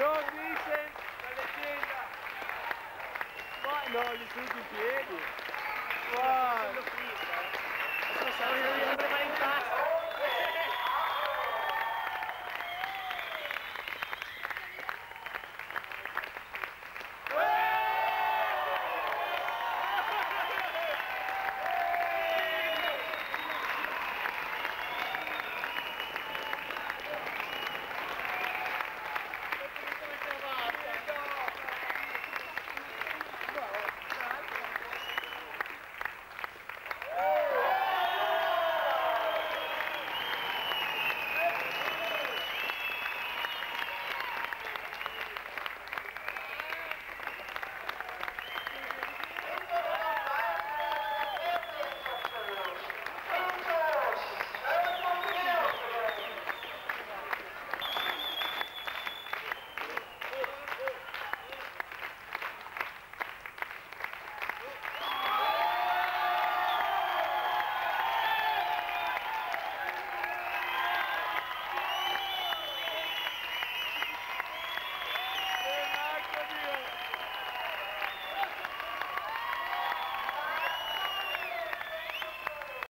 John Vincent, a legenda. Vai, não, ele tudo dele. Uau.